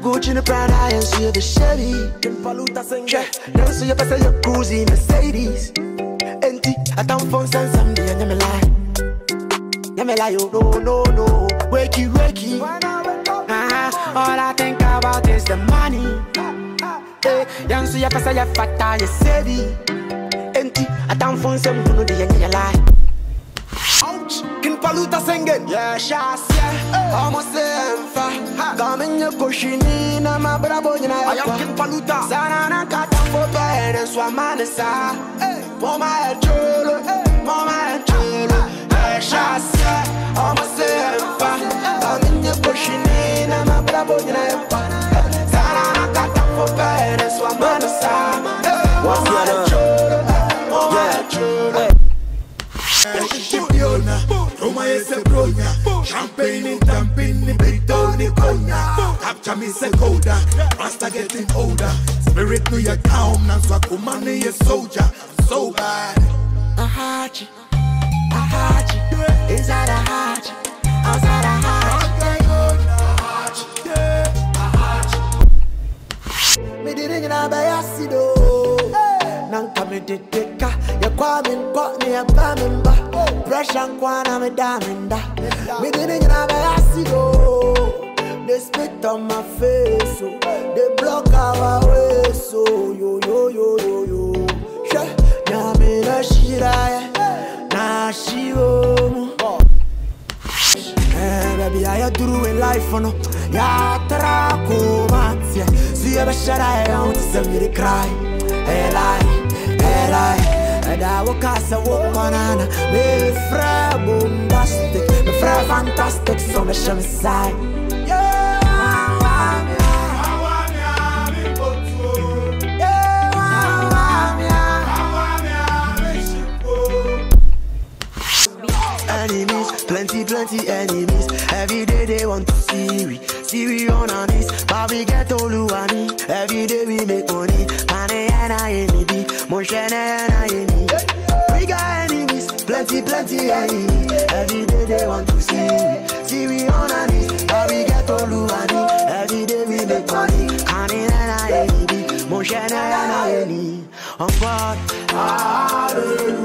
Gucci in the Prada and see the Chevy. Yeah, now see you pass your cruising Mercedes. Empty, I don't phone send someday and you me lie. You me lie, oh no, no, no. Wakey, wakey. Uh-huh. All I think about is the money. Hey, young see you pass your fat you savvy. Empty, I don't phone someday and you lie. Ouch! King Paluta singing. Yeah, yeah. Almost them fa. Kamenye koshini na mabrabo nyina I am yakwa. King Paluta. Sana na kata for bed and swamana sa. Mama e chulo, mama e shots, yeah. Almost them fa. Kamenye koshini na mabrabo nyina yakwa. Champagne in tampini, Britoni konya Capture me se coda, Rasta getting older. Spirit no ya calm, na swakumani ye soldier. So bad. A hachi, a hachi, inside a hachi, outside a hachi. Me didn't know by acido. Nanka me did deka, ya kwa me nkwa ni ya ba me mba. Pressure nkwa na me da me. Me didn't know by acido. They spit on my face, so they block our way, so yo yo yo yo yo. She, nyame na shira na shiwo. Eh, baby, you do in life, no? Ya tra kumatia, see you be eye on to send me cry. Hey, lie. And I will cast a walk banana, me fra bombastic, me fra fantastic, so me show me side. Enemies, plenty, plenty enemies. Every day they want to see we, see we on our knees. But we plenty, plenty enemies. Every day they want to see we, see we on our knees. But we get all money. Every day we make money. Money and I enemy, eh, motion and eh, I enemy. On God, hallelujah.